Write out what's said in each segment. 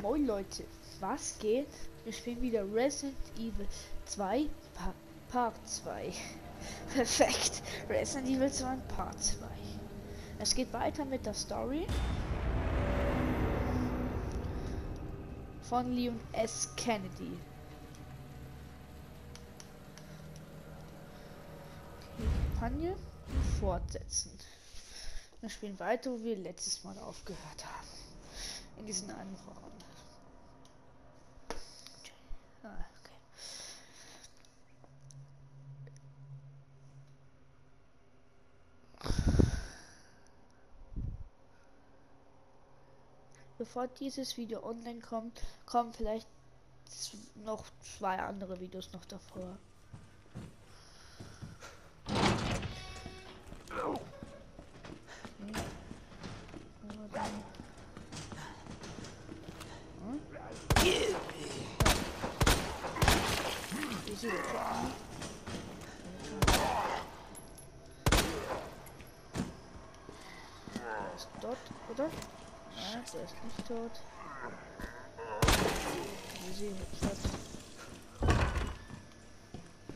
Moin Leute, was geht? Wir spielen wieder Resident Evil 2 pa Part 2. Perfekt. Resident Evil 2 Part 2. Es geht weiter mit der Story von Leon S. Kennedy. Okay, Kampagne fortsetzen. Wir spielen weiter, wo wir letztes Mal aufgehört haben. In diesen einen Bevor dieses Video online kommt, kommen vielleicht noch zwei andere Videos noch davor. Tot, oder? Ja, der ist nicht tot. Easy, Headshot.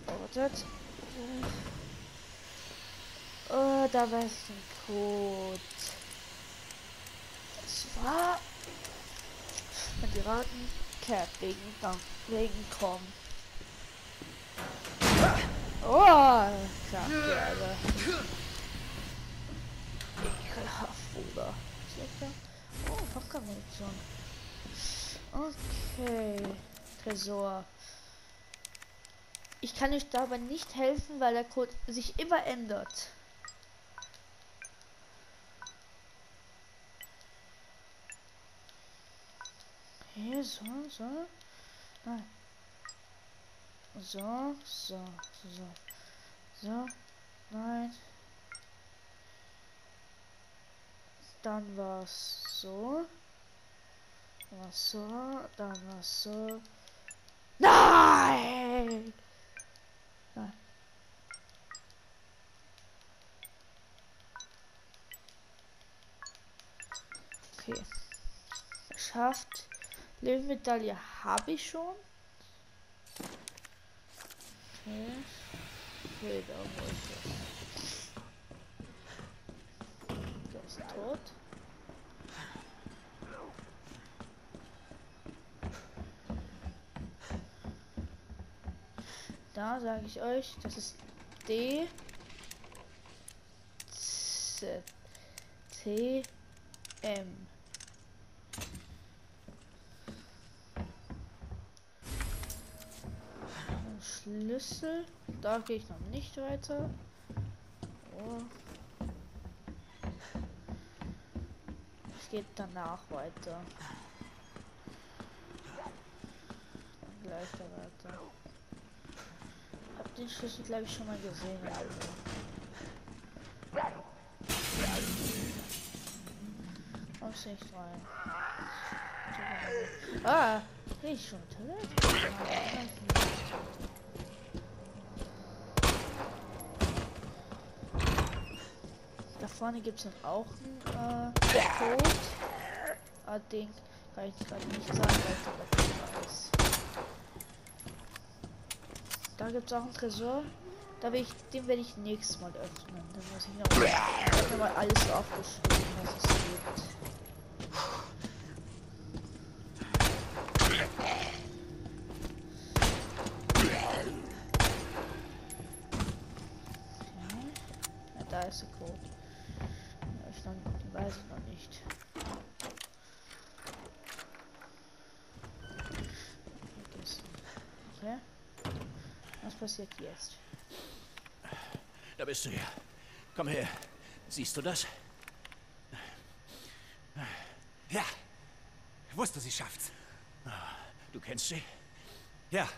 Wartet. Oh, da war es ein. Das war ein Piraten Cat wegen, wegen kommen. Oh, kacke, Alter. Ekelhaft, Bruder. Popcorn-Munition. Okay. Tresor. Ich kann euch dabei nicht helfen, weil der Code sich immer ändert. Okay, so, so. Nein. So, so, so. So. Nein. Dann war's so. Dann war's so. Nein! Nein. Okay. Geschafft. Löwenmedaille habe ich schon. Okay. Okay, da wo ist das? Der ist tot. Da sage ich euch, das ist D Z T M. Schlüssel. Da gehe ich noch nicht weiter. Oh. Es geht danach weiter. Gleich da weiter. Den Schlüssel glaube ich schon mal gesehen. Kommst nicht rein. Ah, bin ich schon? Da vorne gibt es dann auch einen äh, Code. Ah, den kann ich gerade nicht sagen, weil ich weiß. Da gibt es auch einen Tresor. Da will ich, den werde ich nächstes Mal öffnen. Da muss ich noch mal alles aufgeschrieben, was es gibt. Okay. Ja, da ist der Code. Ich dann, den weiß ich noch nicht. Vergessen. Okay. Was passiert jetzt? Da bist du ja. Komm her. Siehst du das? Ja. Wusste, sie schafft's. Du kennst sie? Ja.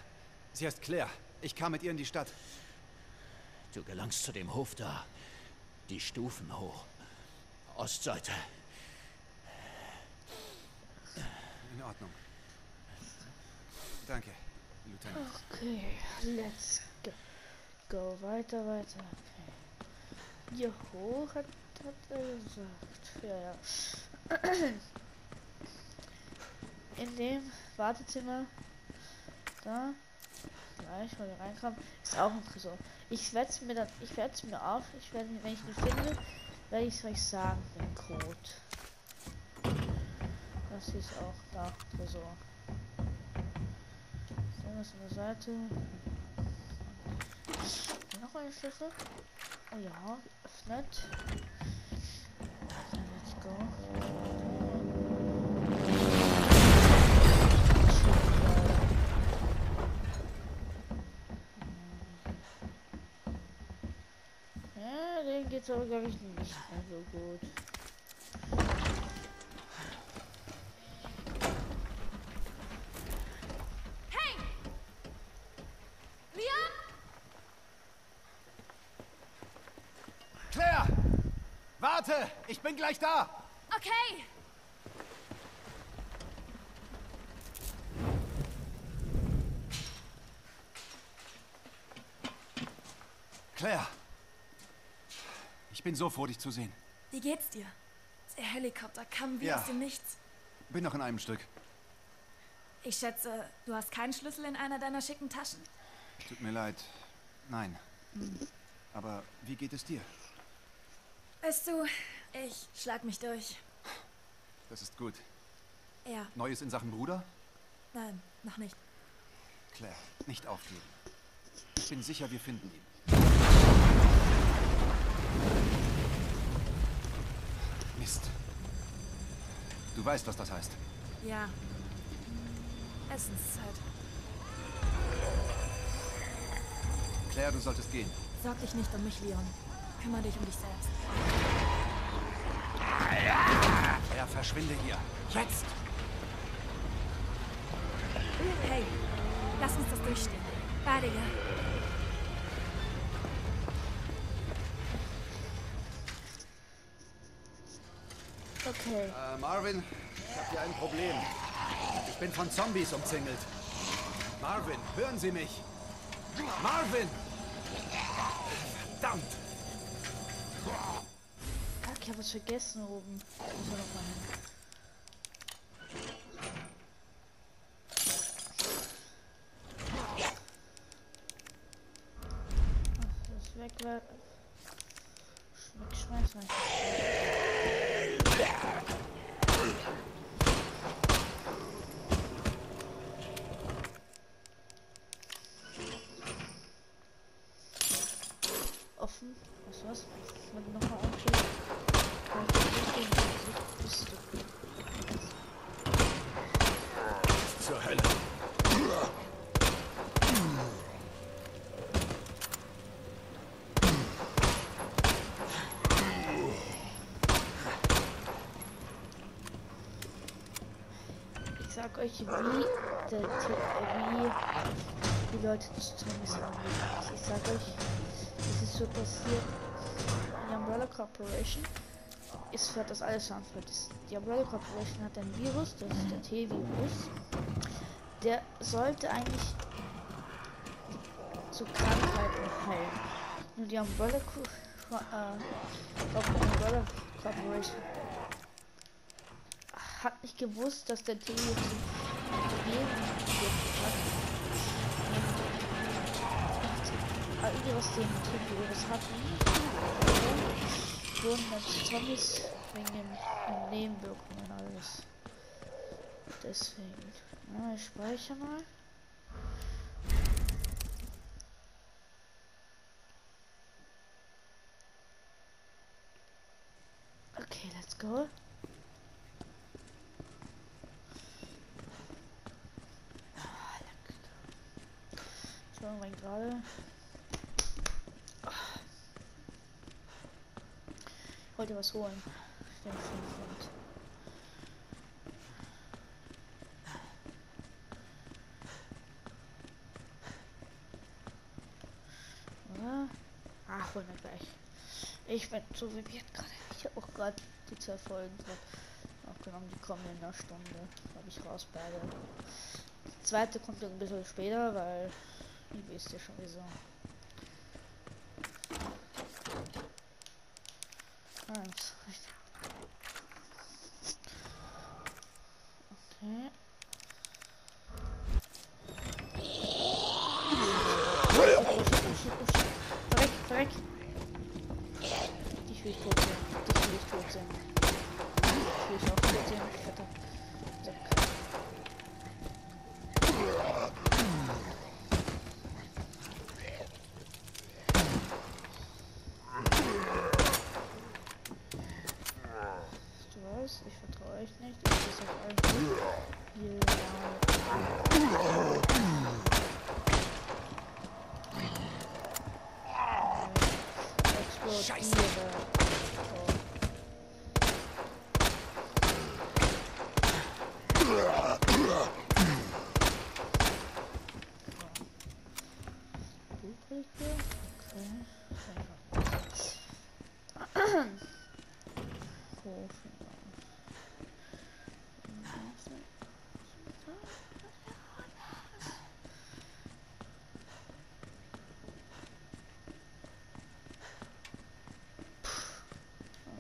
Sie heißt Claire. Ich kam mit ihr in die Stadt. Du gelangst zu dem Hof da. Die Stufen hoch. Ostseite. In Ordnung. Danke, Lieutenant. Okay, let's go. Go weiter, weiter. Okay. Hier hoch hat, hat er gesagt. Ja, ja. in dem Wartezimmer. Da. Gleich, wo wir reinkommen. Ist auch ein Tresor. Ich werde mir dann. Ich werde es mir auf. Ich werde, wenn ich ihn finde, werde ich es euch sagen, den Code. Das ist auch da, Tresor. Ist an der Seite. Noch ein Schlüssel. Oh ja, öffnet. Dann let's go. Ja, den geht's aber glaube ich nicht mehr so gut. Hey! Leon? Claire! Warte! Ich bin gleich da! Okay. Claire! Ich bin so froh, dich zu sehen. Wie geht's dir? Der Helikopter kam wie Ja. aus dem Nichts. Bin noch in einem Stück. Ich schätze, du hast keinen Schlüssel in einer deiner schicken Taschen. Tut mir leid. Nein. Aber wie geht es dir? Weißt du, ich schlag mich durch. Das ist gut. Ja, Neues in Sachen Bruder? nein, noch nicht. Claire, nicht aufgeben. Ich bin sicher, wir finden ihn. Mist. Du weißt, was das heißt. Ja. Essenszeit. Claire, du solltest gehen. Sorg dich nicht um mich, Leon. Kümmere dich um dich selbst. Claire, verschwinde hier. Jetzt! Hey, lass uns das durchstehen. Beide, ja? Okay. Äh, Marvin, ich habe hier ein Problem. Ich bin von Zombies umzingelt. Marvin, hören Sie mich? Marvin! Verdammt! Ich habe was vergessen oben. Muss er noch mal hin. Weg, wegschmeißen. Offen. Was was? Nochmal anschaust. Zur Hölle. Ich sag euch, wie der wie die Leute zu Zombies angeht. Ich sag euch, es ist so passiert. Die Umbrella Corporation ist für das alles verantwortlich. ist. Die Umbrella Corporation hat ein Virus, das ist der T-Virus. Der sollte eigentlich zu Krankheiten heilen. Nur die Umbrella, Co äh, Umbrella Corporation hat nicht gewusst, dass der Leben hat. Und alle, was den Tee-Virus hatten, wurden dann zu Zombies wegen den Nebenwirkungen alles. Deswegen. Ja, ich speichere mal. Okay, let's go. So, mein gerade. Wollte was holen. Den? Ach, holen wir gleich. Ich bin so verwirrt gerade. Ich habe auch gerade die zwei Folgen aufgenommen. Die kommen in einer Stunde. Habe ich raus beide. Die zweite kommt ein bisschen später, weil ihr wisst ja schon wieso. Eins. Okay. shit, oh shit. Verreck, verreck. Ich will tot sein. Ich will tot sein. Ich will auch tot sein. Fetter. Sack. Du weißt, ich vertraue euch nicht. Ich weiß auf euch. Ja. Scheiße. Explodiere. So. Übrige? Okay. Hofen.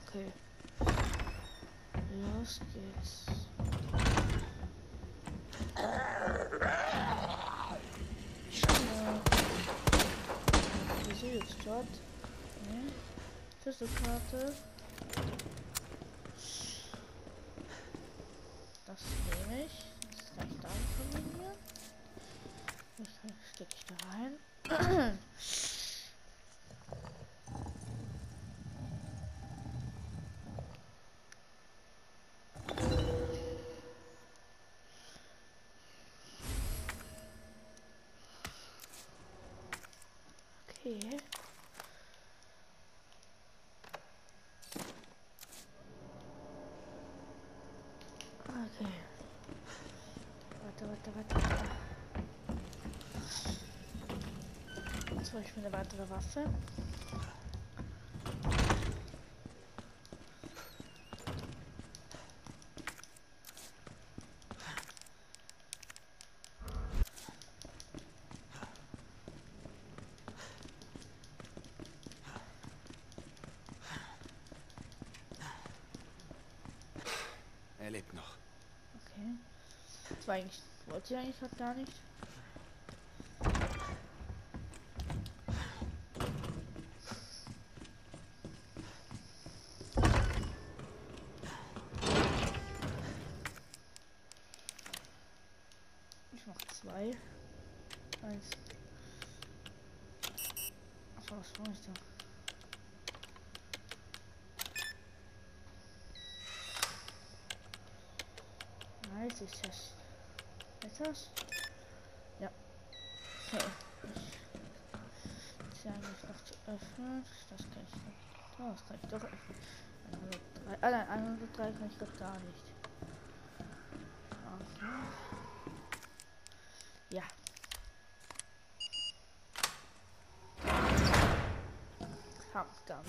Okay. Los geht's. Wieso jetzt dort? Nee. Schlüsselkarte. Das nehme ich. Das reicht dann von mir. Das stecke ich da rein. Okay. Okay. Warte, warte, warte, warte. Ich mir eine weitere Waffe. Er lebt noch. Okay. Das war eigentlich, wollte ich eigentlich gar nicht. Ich mach zwei. Eins. Achso, was mache ich da? Nice, ist das. Ist das? Ja. Okay. Ist ja eigentlich noch zu öffnen. Das kann ich nicht. Oh, das kann ich doch öffnen. 103. Ah nein, 103 kann ich doch gar nicht. Okay. Ja. Handgun.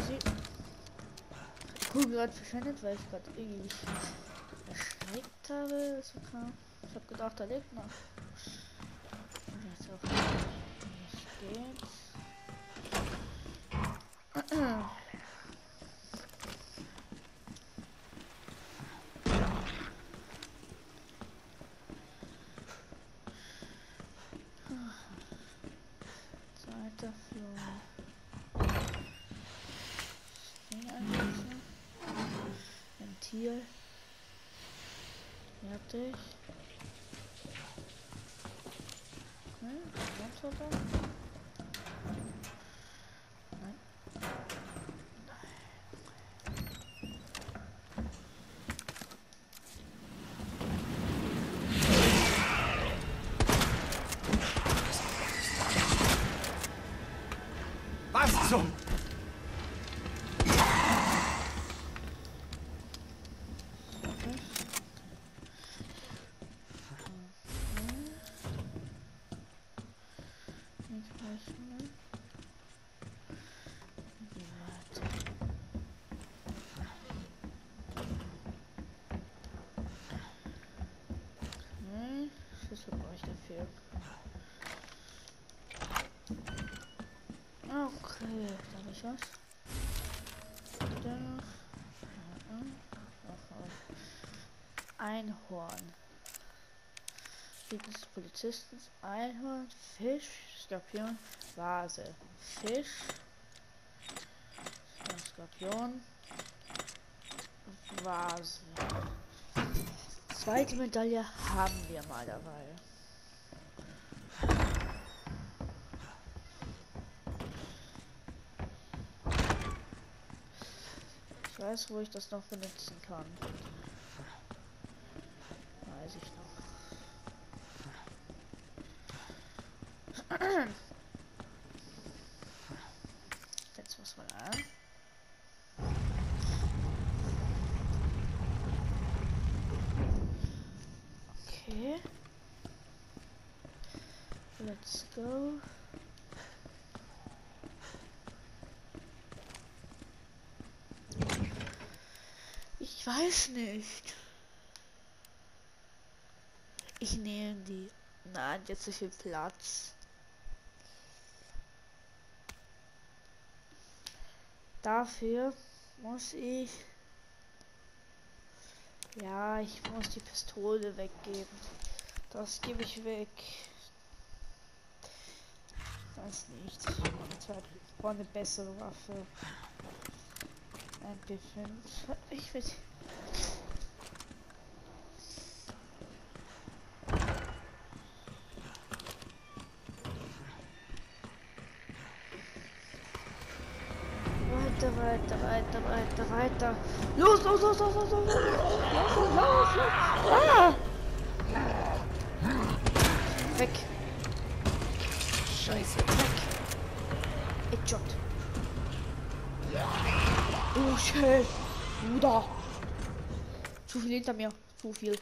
Sie- Kugel gerade verschwendet, weil ich gerade irgendwie erschreckt habe. Ich habe gedacht, da lebt noch. Und jetzt auch nicht geht's. Zweiter Flur. Ding einsetzen. Ventil. Fertig. Okay, sonst was da? Nein. Was zum? Nicht rechnen. Warte. okay. Okay, da habe ich was. Da. Einhorn. Liebling des Polizisten, Einhorn, Fisch, Skorpion, Vase, Fisch, Skorpion, Vase. Zweite Medaille haben wir mal dabei. Weiß, wo ich das noch benutzen kann. Weiß ich noch. Jetzt muss man an. Okay. Let's go. Ich weiß nicht. Ich nehme die. Nein, jetzt so viel Platz. Dafür muss ich. Ja, ich muss die Pistole weggeben. Das gebe ich weg. Weiß nicht. Ich brauche eine bessere Waffe. Ein P5. Ich will. Hinter mir. Zu viel.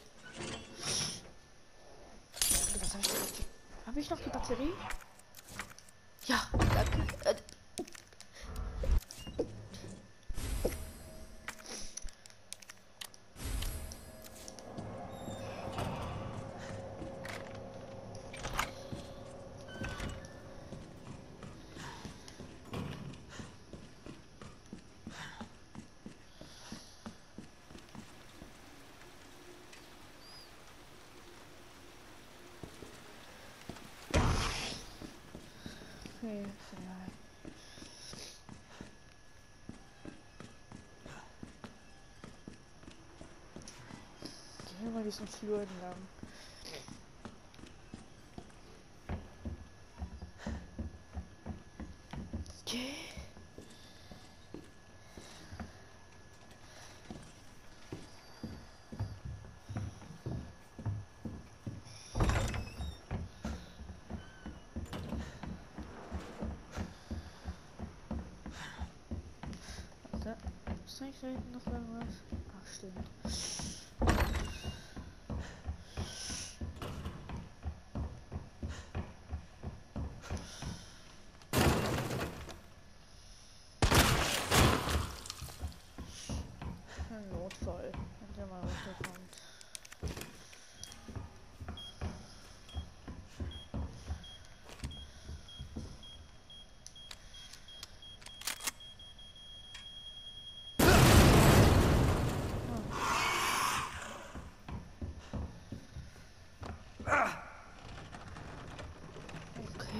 Was hab ich, hab ich noch die Batterie? Ja, danke. Äh, Okay, vielleicht. Gehen wir mal diesen Flur entlang. Okay. Da hinten noch irgendwas? Ach, stimmt. Ein Notfall, wenn der mal runterkommt. Okay. Okay,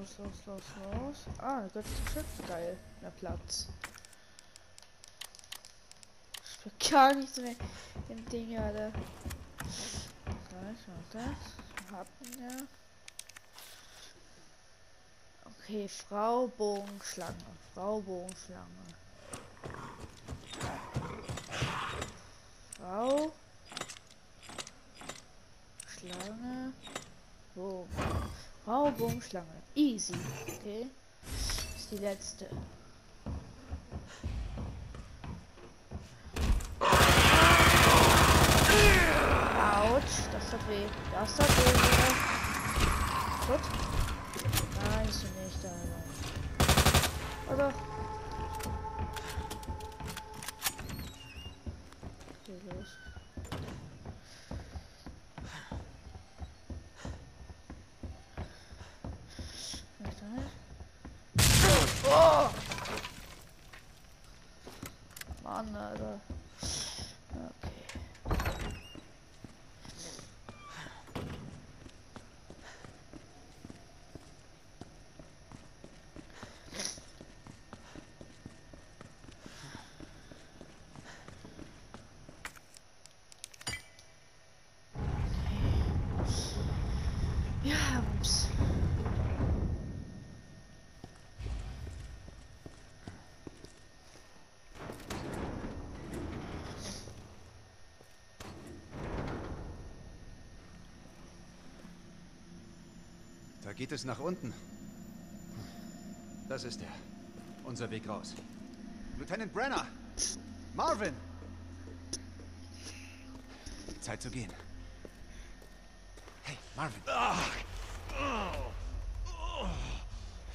los, los, los, los. Ah, das Schiff geil. Der Platz. Ich bin gar nicht mehr im Ding, Alter. Das, was das? Hatten wir. Okay, Frau Bogenschlange. Frau Bogenschlange. Frau. Schlange. Bogen. Frau Bogenschlange. Easy. Okay. Ist die letzte. Autsch. Das hat weh. Das hat weh. Gut. Nein, ist nicht, Alter. Oder? Okay, los. Oh! Mann, Alter. Okay. Wir haben's. Da geht es nach unten. Das ist er. Unser Weg raus. Lieutenant Brenner! Marvin! Zeit zu gehen. Hey, Marvin.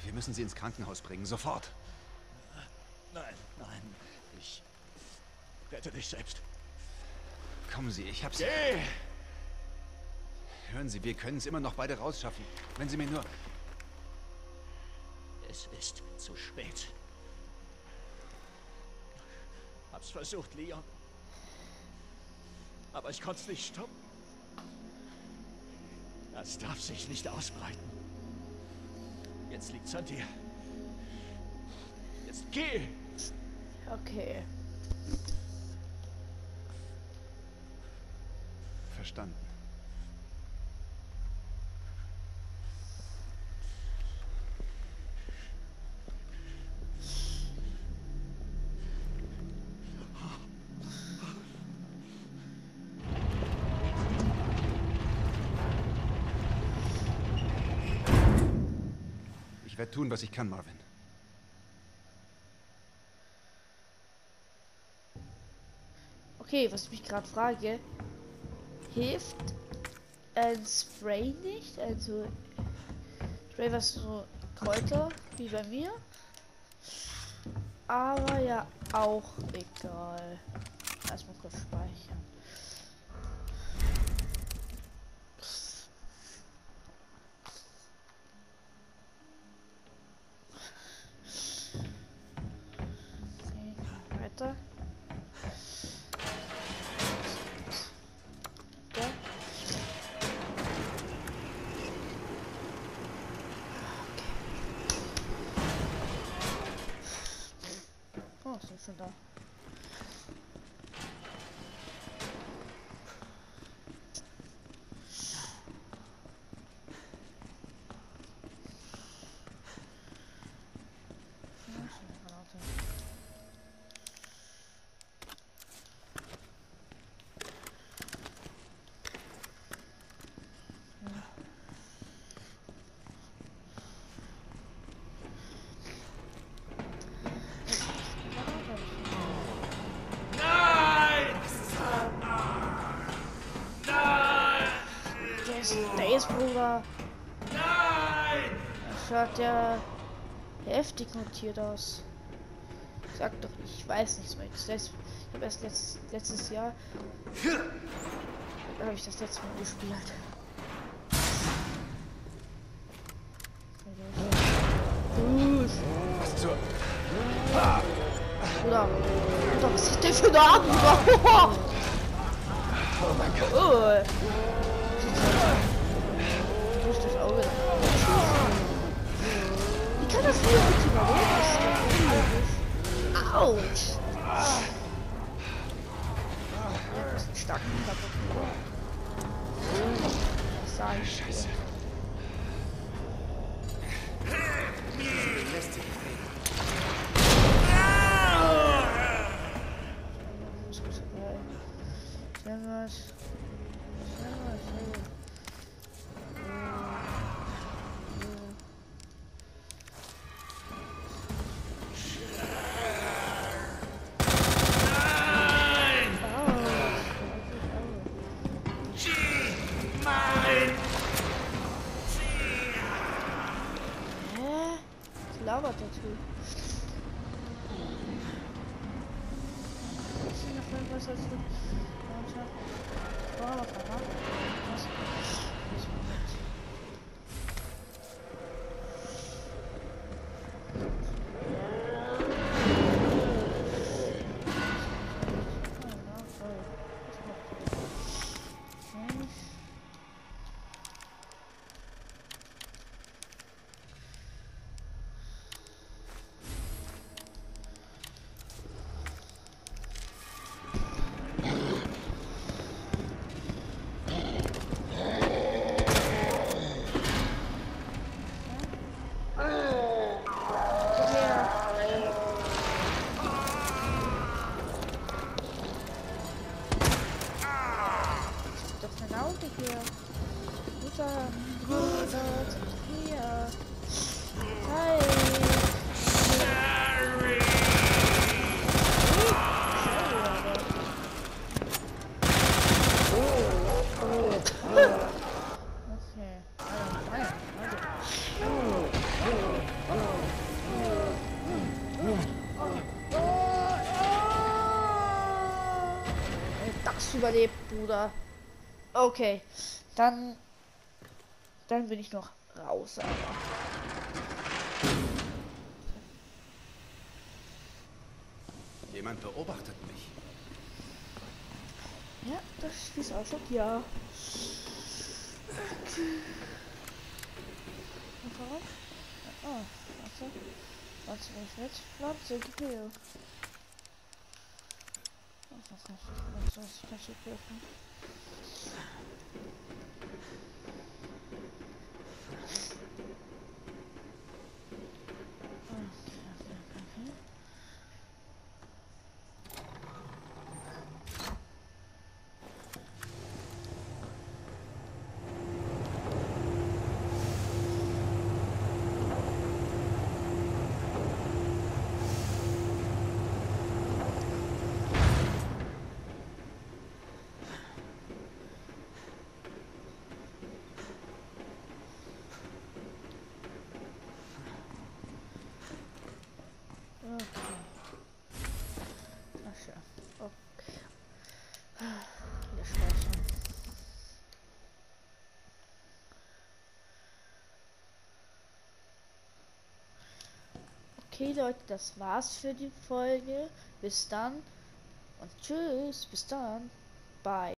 Wir müssen sie ins Krankenhaus bringen, sofort. Nein, nein. Ich rette dich selbst. Kommen Sie, ich hab's. Geh! Hören Sie, wir können es immer noch beide rausschaffen. Wenn Sie mir nur... Es ist zu spät. Hab's versucht, Leon. Aber ich konnte es nicht stoppen. Das darf sich nicht ausbreiten. Jetzt liegt's an dir. Jetzt geh! Okay. Verstanden. Tun, was ich kann, Marvin. Okay, was ich mich gerade frage, hilft ein Spray nicht? Also Spray was so Kräuter wie bei mir. Aber ja auch egal. Erstmal kurz speichern. Oh, schaut ja heftig notiert aus. Sag doch, ich weiß nichts mehr. Ich habe erst letzt, letztes Jahr. Habe ich das letzte Mal gespielt. Was zur... Bruder. Bruder, was ist der für eine Arm, Bruder? Oh mein Gott. Oh. Durch das Auge. Das hier bitte überleben? Autsch. Das ist starker Körper. Was sag ich? Scheiße. Lässt sich Das überlebt, Bruder. Okay, dann, dann bin ich noch raus, aber. Jemand beobachtet mich. Ja, das ist ausschaut, ja. Und warum? Oh, warte. Warte, nicht mit. Warte, gib mir. Oh, was nicht. Was soll ich das hier öffnen? Okay, okay, okay, okay. Okay. Ach ja. Okay. Wieder speichern. Okay, Leute, das war's für die Folge. Bis dann und tschüss. Bis dann. Bye.